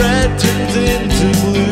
red turns into blue.